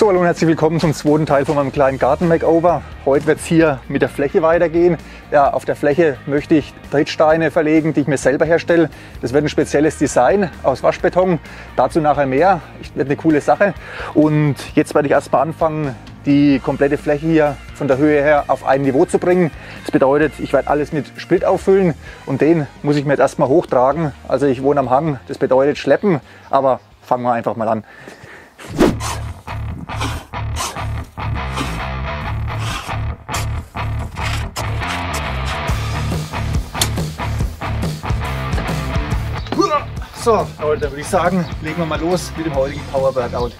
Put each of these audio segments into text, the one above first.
So, hallo und herzlich willkommen zum zweiten Teil von meinem kleinen Garten-Makeover. Heute wird es hier mit der Fläche weitergehen. Ja, auf der Fläche möchte ich Trittsteine verlegen, die ich mir selber herstelle. Das wird ein spezielles Design aus Waschbeton. Dazu nachher mehr. Wird eine coole Sache. Und jetzt werde ich erstmal anfangen, die komplette Fläche hier von der Höhe her auf ein Niveau zu bringen. Das bedeutet, ich werde alles mit Split auffüllen und den muss ich mir jetzt erstmal hochtragen. Also ich wohne am Hang, das bedeutet schleppen, aber fangen wir einfach mal an. So, Leute, würde ich sagen, legen wir mal los mit dem heutigen Power Workout.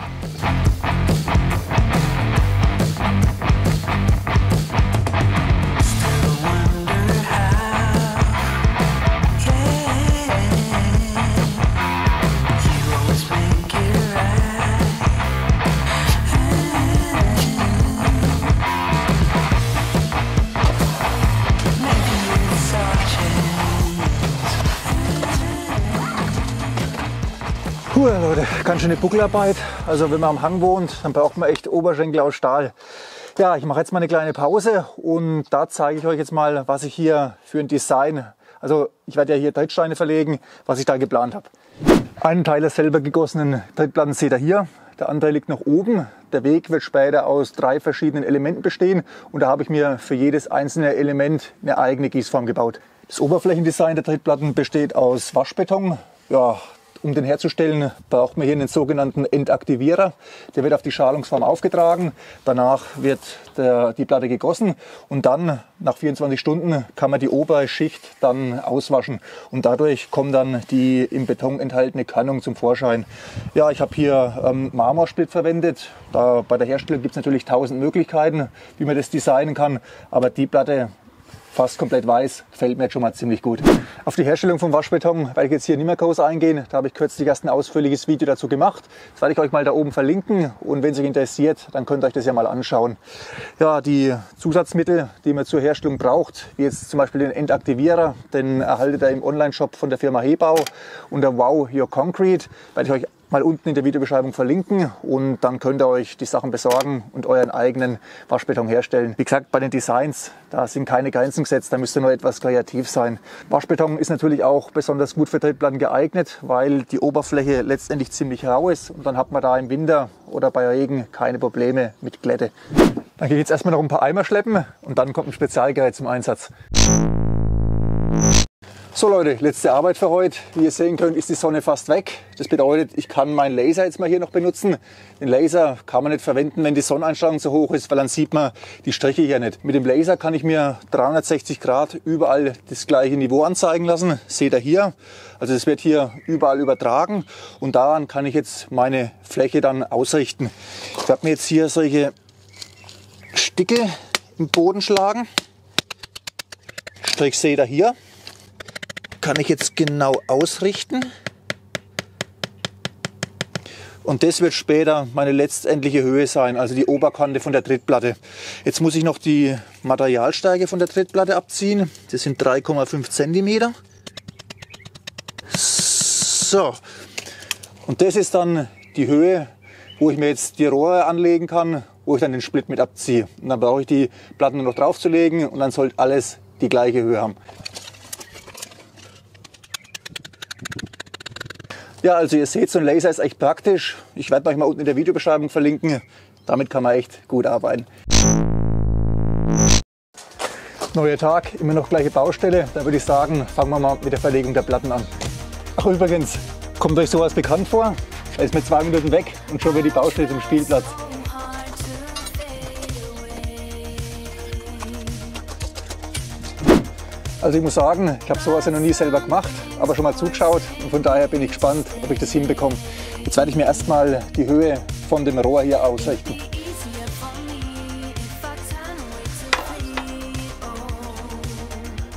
Ganz schöne Buckelarbeit. Also wenn man am Hang wohnt, dann braucht man echt Oberschenkel aus Stahl. Ja, ich mache jetzt mal eine kleine Pause und da zeige ich euch jetzt mal, was ich hier für ein Design, also ich werde ja hier Trittsteine verlegen, was ich da geplant habe. Einen Teil der selber gegossenen Trittplatten seht ihr hier. Der andere liegt noch oben. Der Weg wird später aus drei verschiedenen Elementen bestehen und da habe ich mir für jedes einzelne Element eine eigene Gießform gebaut. Das Oberflächendesign der Trittplatten besteht aus Waschbeton. Ja, um den herzustellen, braucht man hier einen sogenannten Entaktivierer. Der wird auf die Schalungsform aufgetragen. Danach wird der, die Platte gegossen und dann nach 24 Stunden kann man die obere Schicht dann auswaschen und dadurch kommt dann die im Beton enthaltene Körnung zum Vorschein. Ja, ich habe hier ähm, Marmorsplit verwendet. Da, bei der Herstellung gibt es natürlich tausend Möglichkeiten, wie man das designen kann, aber die Platte fast komplett weiß, gefällt mir jetzt schon mal ziemlich gut. Auf die Herstellung vom Waschbeton werde ich jetzt hier nicht mehr groß eingehen. Da habe ich kürzlich erst ein ausführliches Video dazu gemacht. Das werde ich euch mal da oben verlinken und wenn es euch interessiert, dann könnt ihr euch das ja mal anschauen. Ja, die Zusatzmittel, die man zur Herstellung braucht, wie jetzt zum Beispiel den Entaktivierer, den erhaltet ihr im Online-Shop von der Firma Hebau unter Wow Your Concrete, werde ich euch mal unten in der Videobeschreibung verlinken und dann könnt ihr euch die Sachen besorgen und euren eigenen Waschbeton herstellen. Wie gesagt, bei den Designs, da sind keine Grenzen gesetzt, da müsst ihr nur etwas kreativ sein. Waschbeton ist natürlich auch besonders gut für Trittplatten geeignet, weil die Oberfläche letztendlich ziemlich rau ist und dann hat man da im Winter oder bei Regen keine Probleme mit Glätte. Dann gehe ich jetzt erstmal noch ein paar Eimer schleppen und dann kommt ein Spezialgerät zum Einsatz. So Leute, letzte Arbeit für heute. Wie ihr sehen könnt, ist die Sonne fast weg. Das bedeutet, ich kann meinen Laser jetzt mal hier noch benutzen. Den Laser kann man nicht verwenden, wenn die Sonneneinstrahlung zu hoch ist, weil dann sieht man die Striche hier nicht. Mit dem Laser kann ich mir 360 Grad überall das gleiche Niveau anzeigen lassen. Seht ihr hier. Also es wird hier überall übertragen und daran kann ich jetzt meine Fläche dann ausrichten. Ich werde mir jetzt hier solche Sticke im Boden schlagen. Strich seht ihr hier kann ich jetzt genau ausrichten. Und das wird später meine letztendliche Höhe sein, also die Oberkante von der Trittplatte. Jetzt muss ich noch die Materialstärke von der Trittplatte abziehen. Das sind 3,5 cm. So. Und das ist dann die Höhe, wo ich mir jetzt die Rohre anlegen kann, wo ich dann den Split mit abziehe. Und dann brauche ich die Platten nur noch draufzulegen und dann sollte alles die gleiche Höhe haben. Ja, also ihr seht, so ein Laser ist echt praktisch. Ich werde euch mal unten in der Videobeschreibung verlinken. Damit kann man echt gut arbeiten. Neuer Tag, immer noch gleiche Baustelle. Da würde ich sagen, fangen wir mal mit der Verlegung der Platten an. Ach übrigens, kommt euch sowas bekannt vor? Er ist mit zwei Minuten weg und schon wird die Baustelle zum Spielplatz. Also ich muss sagen, ich habe sowas ja noch nie selber gemacht, aber schon mal zugeschaut und von daher bin ich gespannt, ob ich das hinbekomme. Jetzt werde ich mir erstmal die Höhe von dem Rohr hier ausrichten.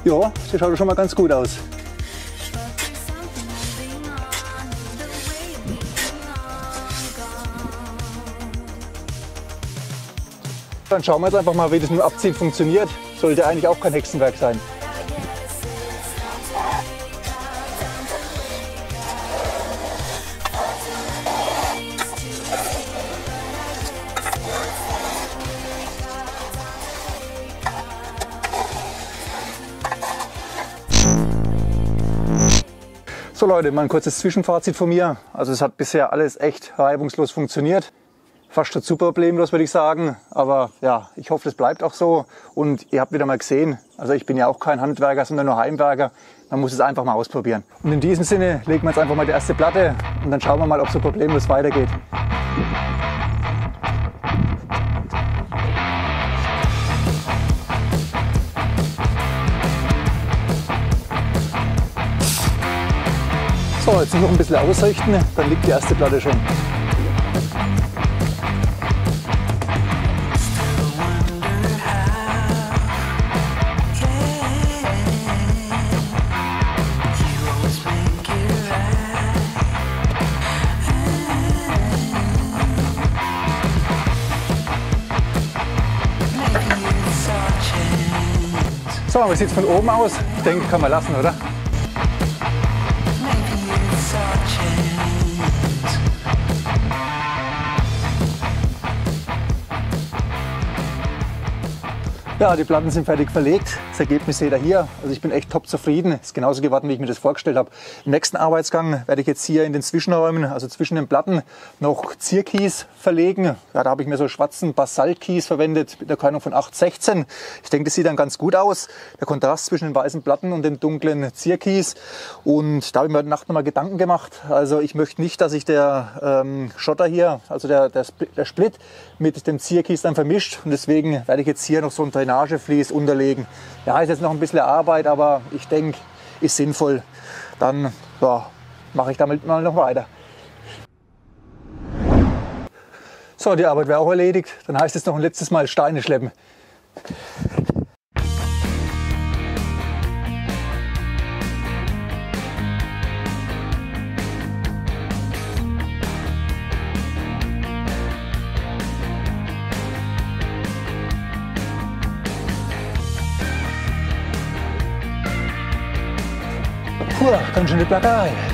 Ja, das schaut schon mal ganz gut aus. Dann schauen wir jetzt einfach mal, wie das mit dem Abziehen funktioniert. Sollte eigentlich auch kein Hexenwerk sein. So Leute, mal ein kurzes Zwischenfazit von mir. Also es hat bisher alles echt reibungslos funktioniert. Fast schon super problemlos, würde ich sagen. Aber ja, ich hoffe, das bleibt auch so. Und ihr habt wieder mal gesehen, also ich bin ja auch kein Handwerker, sondern nur Heimwerker. Man muss es einfach mal ausprobieren. Und in diesem Sinne legen wir jetzt einfach mal die erste Platte und dann schauen wir mal, ob so problemlos weitergeht. So, jetzt noch ein bisschen ausrichten, dann liegt die erste Platte schon. So, wie sieht es von oben aus? Ich denke, kann man lassen, oder? Ja, die Platten sind fertig verlegt. Das Ergebnis seht ihr hier. Also ich bin echt top zufrieden. Ist genauso geworden, wie ich mir das vorgestellt habe. Im nächsten Arbeitsgang werde ich jetzt hier in den Zwischenräumen, also zwischen den Platten, noch Zierkies verlegen. Ja, da habe ich mir so schwarzen Basaltkies verwendet mit einer Körnung von 8,16. Ich denke, das sieht dann ganz gut aus. Der Kontrast zwischen den weißen Platten und den dunklen Zierkies. Und da habe ich mir heute Nacht nochmal Gedanken gemacht. Also ich möchte nicht, dass sich der ähm, Schotter hier, also der, der, der Split mit dem Zierkies dann vermischt. Und deswegen werde ich jetzt hier noch so ein Drainageflies unterlegen. Ja, ist jetzt noch ein bisschen Arbeit, aber ich denke, ist sinnvoll. Dann ja, mache ich damit mal noch weiter. So, die Arbeit wäre auch erledigt. Dann heißt es noch ein letztes Mal Steine schleppen. Puh, ganz schön die Plackerei.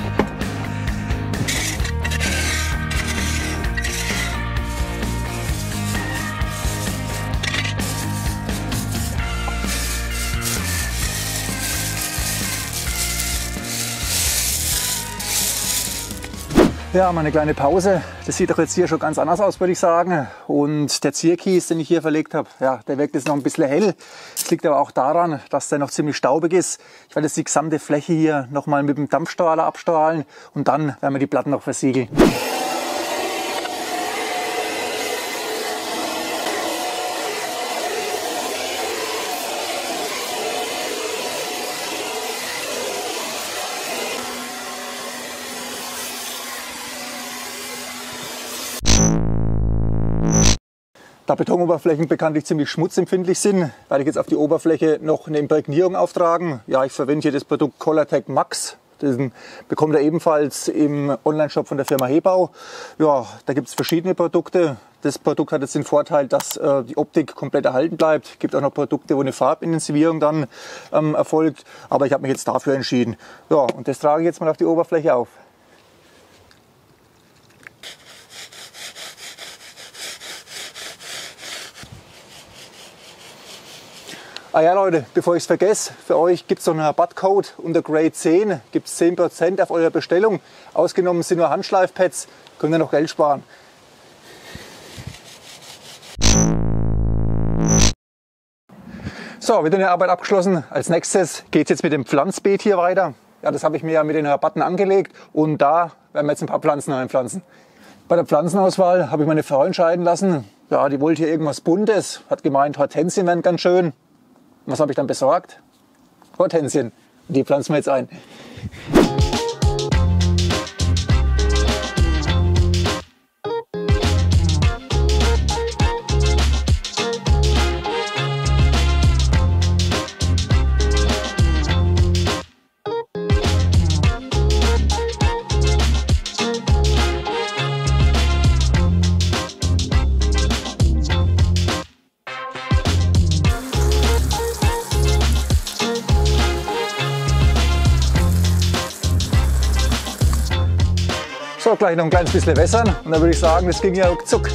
Ja, mal eine kleine Pause. Das sieht doch jetzt hier schon ganz anders aus, würde ich sagen. Und der Zierkies, den ich hier verlegt habe, ja, der wirkt jetzt noch ein bisschen hell. Das liegt aber auch daran, dass der noch ziemlich staubig ist. Ich werde jetzt die gesamte Fläche hier nochmal mit dem Dampfstrahler abstrahlen und dann werden wir die Platten noch versiegeln. Da Betonoberflächen bekanntlich ziemlich schmutzempfindlich sind, werde ich jetzt auf die Oberfläche noch eine Imprägnierung auftragen. Ja, ich verwende hier das Produkt Colortec Max. Den bekommt ihr ebenfalls im Online-Shop von der Firma Hebau. Ja, da gibt es verschiedene Produkte. Das Produkt hat jetzt den Vorteil, dass äh, die Optik komplett erhalten bleibt. Es gibt auch noch Produkte, wo eine Farbintensivierung dann ähm, erfolgt. Aber ich habe mich jetzt dafür entschieden. Ja, und das trage ich jetzt mal auf die Oberfläche auf. Ah ja Leute, bevor ich es vergesse, für euch gibt es noch einen Rabattcode unter Grade 10, gibt es 10% auf eure Bestellung. Ausgenommen sind nur Handschleifpads, könnt ihr noch Geld sparen. So, wieder eine Arbeit abgeschlossen. Als nächstes geht es jetzt mit dem Pflanzbeet hier weiter. Ja, das habe ich mir ja mit den Rabatten angelegt und da werden wir jetzt ein paar Pflanzen einpflanzen. Bei der Pflanzenauswahl habe ich meine Frau entscheiden lassen. Ja, die wollte hier irgendwas Buntes, hat gemeint, Hortensien wären ganz schön. Was habe ich dann besorgt? Hortensien. Die pflanzen wir jetzt ein. Gleich noch ein kleines bisschen wässern und dann würde ich sagen, das ging ja ruckzuck.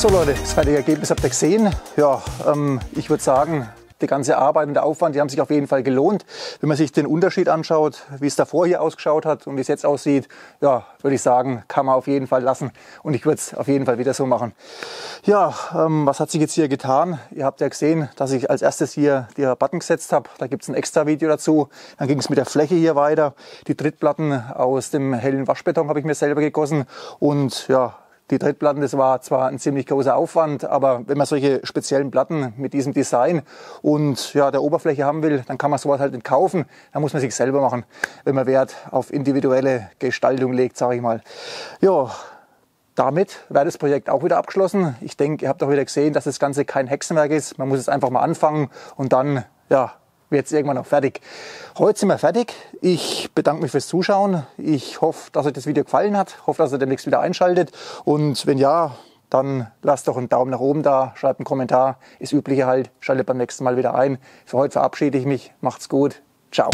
So Leute, das fertige Ergebnis habt ihr gesehen. Ja, ähm, ich würde sagen, die ganze Arbeit und der Aufwand, die haben sich auf jeden Fall gelohnt. Wenn man sich den Unterschied anschaut, wie es davor hier ausgeschaut hat und wie es jetzt aussieht, ja, würde ich sagen, kann man auf jeden Fall lassen. Und ich würde es auf jeden Fall wieder so machen. Ja, ähm, was hat sich jetzt hier getan? Ihr habt ja gesehen, dass ich als erstes hier die Button gesetzt habe. Da gibt es ein extra Video dazu. Dann ging es mit der Fläche hier weiter. Die Trittplatten aus dem hellen Waschbeton habe ich mir selber gegossen. Und ja, die Trittplatten, das war zwar ein ziemlich großer Aufwand, aber wenn man solche speziellen Platten mit diesem Design und ja, der Oberfläche haben will, dann kann man sowas halt nicht kaufen. Dann muss man sich selber machen, wenn man Wert auf individuelle Gestaltung legt, sage ich mal. Ja, damit wäre das Projekt auch wieder abgeschlossen. Ich denke, ihr habt auch wieder gesehen, dass das Ganze kein Hexenwerk ist. Man muss es einfach mal anfangen und dann ja, wird es irgendwann auch fertig. Heute sind wir fertig. Ich bedanke mich fürs Zuschauen. Ich hoffe, dass euch das Video gefallen hat. Ich hoffe, dass ihr demnächst wieder einschaltet. Und wenn ja, dann lasst doch einen Daumen nach oben da, schreibt einen Kommentar. Ist übliche halt. Schaltet beim nächsten Mal wieder ein. Für heute verabschiede ich mich. Macht's gut. Ciao.